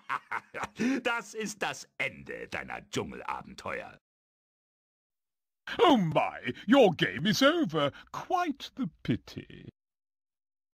das ist das Ende deiner Dschungelabenteuer. Oh my, your game is over. Quite the pity.